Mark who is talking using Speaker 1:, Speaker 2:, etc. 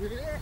Speaker 1: Yeah.